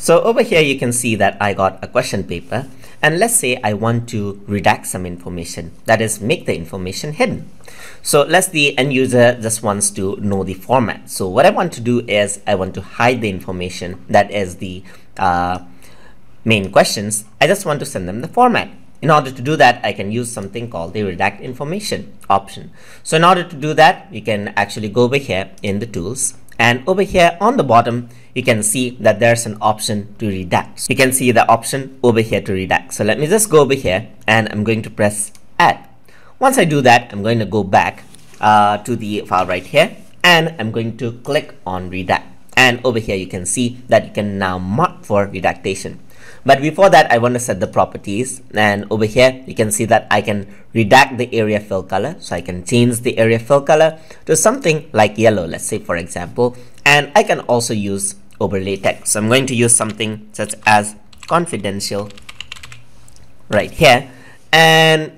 So over here you can see that I got a question paper and let's say I want to redact some information that is make the information hidden. So let's the end user just wants to know the format. So what I want to do is I want to hide the information that is the uh, main questions. I just want to send them the format. In order to do that, I can use something called the redact information option. So in order to do that, you can actually go over here in the tools and over here on the bottom, you can see that there's an option to redact. You can see the option over here to redact. So let me just go over here and I'm going to press add. Once I do that, I'm going to go back uh, to the file right here and I'm going to click on redact. And over here, you can see that you can now mark for redactation. But before that, I want to set the properties. And over here, you can see that I can redact the area fill color. So I can change the area fill color to something like yellow, let's say, for example. And I can also use overlay text. So I'm going to use something such as confidential right here. And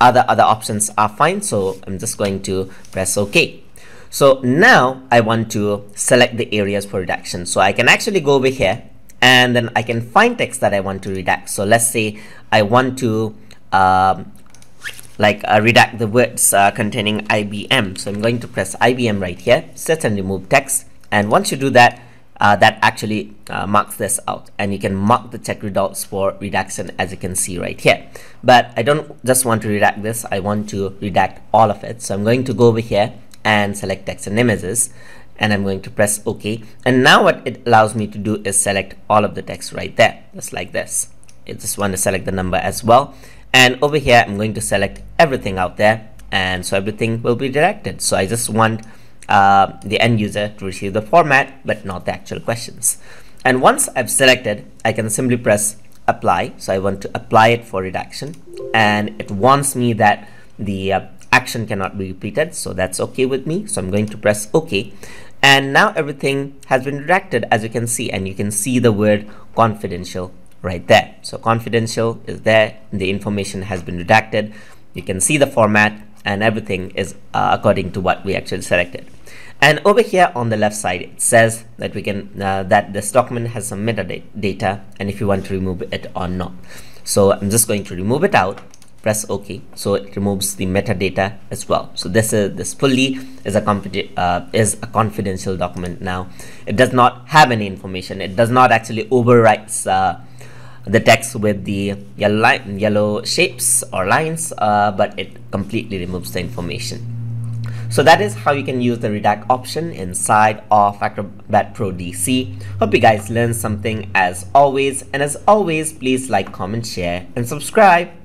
other, other options are fine. So I'm just going to press OK. So now I want to select the areas for redaction. So I can actually go over here and then I can find text that I want to redact. So let's say I want to um, like uh, redact the words uh, containing IBM. So I'm going to press IBM right here, set and remove text. And once you do that, uh, that actually uh, marks this out and you can mark the check results for redaction as you can see right here but I don't just want to redact this I want to redact all of it so I'm going to go over here and select text and images and I'm going to press OK. And now what it allows me to do is select all of the text right there, just like this. I just want to select the number as well. And over here, I'm going to select everything out there. And so everything will be directed. So I just want uh, the end user to receive the format, but not the actual questions. And once I've selected, I can simply press apply. So I want to apply it for redaction. And it wants me that the uh, action cannot be repeated. So that's okay with me. So I'm going to press OK and now everything has been redacted as you can see and you can see the word confidential right there. So confidential is there the information has been redacted you can see the format and everything is uh, according to what we actually selected. And over here on the left side it says that we can uh, that this document has some metadata and if you want to remove it or not. So i'm just going to remove it out press OK. So it removes the metadata as well. So this is this fully is a uh, is a confidential document now. It does not have any information. It does not actually overwrites uh, the text with the yellow yellow shapes or lines, uh, but it completely removes the information. So that is how you can use the redact option inside of Acrobat Pro DC. Hope you guys learned something as always and as always please like, comment, share and subscribe.